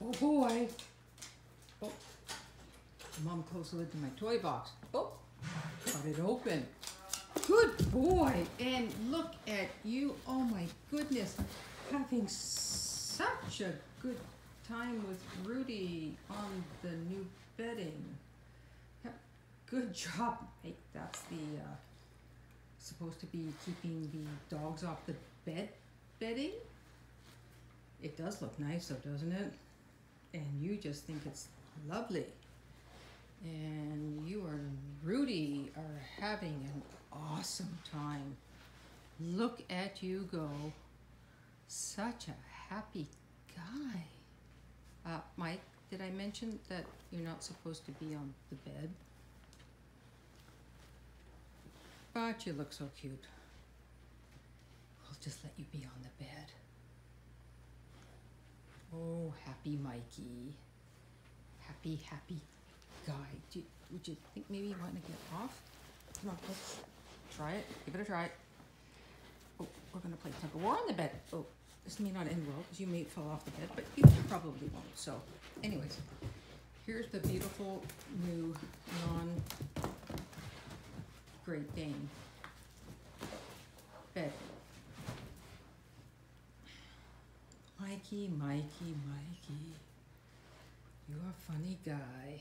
Oh boy. Oh. Mom closed the lid to my toy box. Oh, got it open. Good boy. And look at you. Oh my goodness. Having such a good time with Rudy on the new bedding. Good job. That's the uh, supposed to be keeping the dogs off the bed bedding. It does look nice though, doesn't it? And you just think it's lovely. And you and Rudy are having an awesome time. Look at you go. Such a happy guy. Uh, Mike, did I mention that you're not supposed to be on the bed? But you look so cute. We'll just let you be on the bed. Happy Mikey. Happy, happy guy. You, would you think maybe you want to get off? Come on, let's try it. Give it a try. Oh, we're gonna play tug of war on the bed. Oh, this may not end well because you may fall off the bed, but you probably won't. So, anyways, here's the beautiful new non Great Dane bed. Mikey, Mikey, Mikey. You're a funny guy.